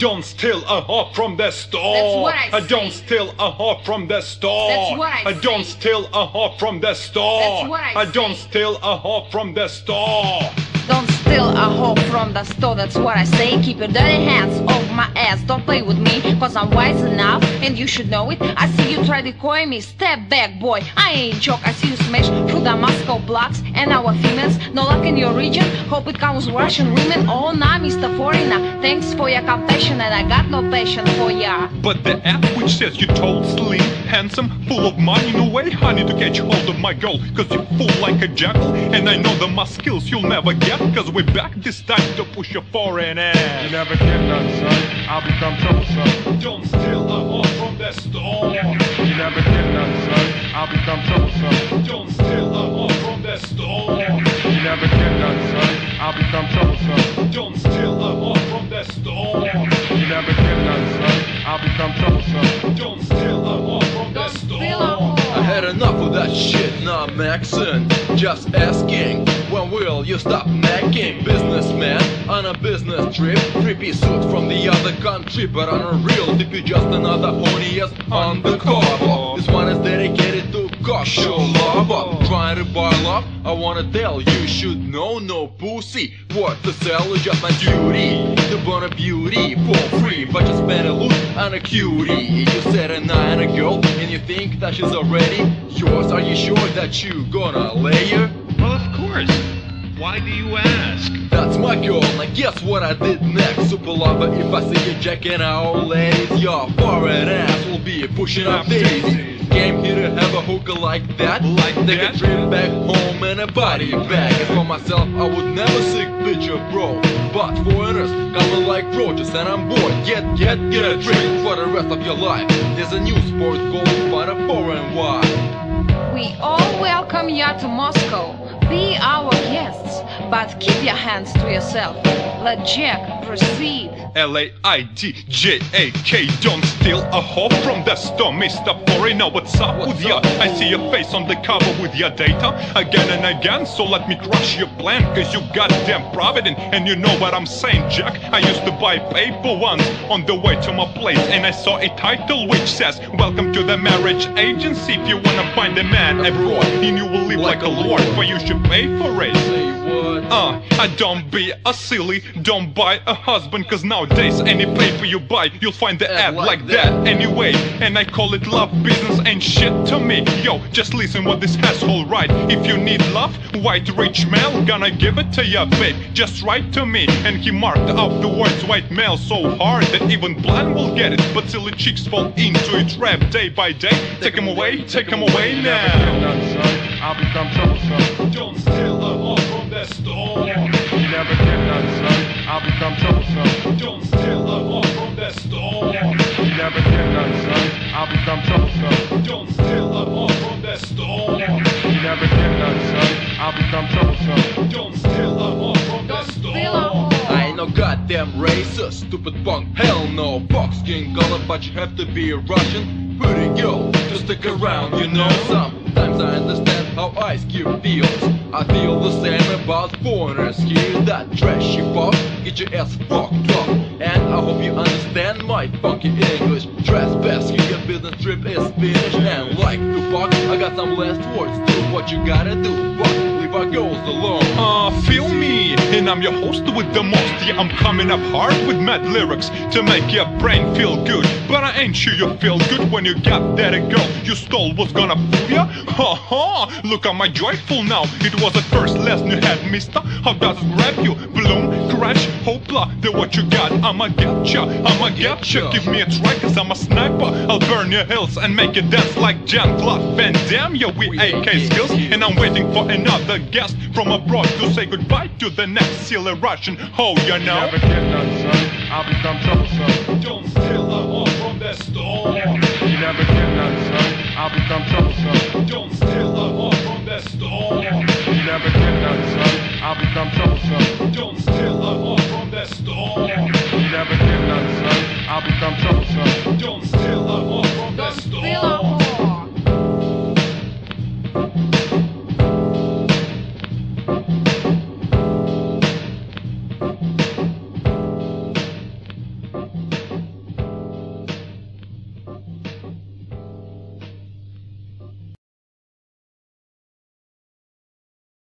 Don't steal a hawk from the store. That's what I Uh, Don't steal a hawk from the store. That's what I Uh, Don't steal a hawk from the store. That's what I Uh, Don't steal a hawk from the store. Steal a hoe from the store, that's what I say. Keep your dirty hands off my ass, don't play with me, cause I'm wise enough and you should know it. I see you try to coy me, step back, boy. I ain't joke, I see you smash through the Moscow blocks and our females. No luck in your region, hope it comes Russian women. Oh, nah, Mr. Foreigner, thanks for your compassion, and I got no passion for ya. But the app which says you told slim, handsome, full of money, no way, honey, to catch hold of my girl. Cause you fool like a jackal, and I know the my skills you'll never get. Cause we're back this time to push your foreign You never get none, son. I'll become troublesome. Don't steal a hawk from the store. Maxing. Just asking, when will you stop macking? Businessman on a business trip, trippy suit from the other country, but on a real tip, you just another horny ass to Gosho lover. Trying to buy love, I wanna tell you, should know no pussy. What to sell is just my duty. To burn a beauty for free, but spend a loot on a cutie. You set a eye on a girl, and you think that she's already yours. Are you sure that you gonna lay her? Well, of course. Why do you ask? That's my girl, now guess what I did next? Super lover, if I see you jacking out ladies, your foreign ass will be pushing up daisies. Came here to have a hooker like that, Like Take a trip back home and a body bag. As for myself, I would never seek picture, bro. But foreigners coming like roaches, and I'm bored. Get, get, get a drink for the rest of your life. There's a new sport called Find a Foreign Wife. We all welcome you to Moscow. Be our guests, but keep your hands to yourself. Let Jack proceed. L-A-I-D-J-A-K Don't steal a hoe from the store Mr. Foreigner, what's up What's with ya? I see your face on the cover with your data Again and again, so let me crush your plan Cause you goddamn provident And you know what I'm saying, Jack I used to buy paper once on the way to my place And I saw a title which says Welcome to the marriage agency If you wanna find a man abroad And you will live like, a lord For you should pay for it? Uh, uh, don't be a silly, don't buy a husband, cause nowadays any paper you buy, you'll find the ad like that. anyway. And I call it love business and shit to me. Yo, just listen what this asshole write. If you need love, white rich male, gonna give it to ya, babe. Just write to me. And he marked out the words white male so hard that even blind will get it. But silly chicks fall into it trap day by day. Take him away, take him away get now. I'll become troublesome. Don't steal a hawk from the store. You never get none, son. I'll become troublesome. Don't steal a hawk from the store. You never get none, son. I'll become troublesome. Don't steal a hawk from the store. You never get none, son. I'll become troublesome. Don't steal a hawk from the Don't store. steal a hoe. I ain't no goddamn racist, stupid punk. Hell no, fuck skin color, but you have to be a Russian. Pretty girl, to stick around, you know. Sometimes I understand how Ice Cube feels. I feel the same about foreigners here. That trashy pop, get your ass fucked up. And I hope you understand my funky English. Trespassing, your business trip is finished. And like the fuck, I got some last words. Do what you gotta do, but leave our girls alone. Ah, feel me, and I'm your host with the most. Yeah, I'm coming up hard with mad lyrics to make your brain feel good. Ain't sure you feel good when you got that eh, girl you stole was gonna fool ya. Ha ha! Look at my joyful now. It was the first lesson you had, mister. How does it grab you? Bloom, crash, hopla. Then what you got? I'ma get ya. I'ma get ya. Give me a try, cause I'm a sniper. I'll burn your hills and make you dance like Jean-Claude Van Damme. Yeah, we AK skills. And I'm waiting for another guest from abroad to say goodbye to the next silly Russian. Oh, you You know? never get none, son. I'll become troublesome. Don't steal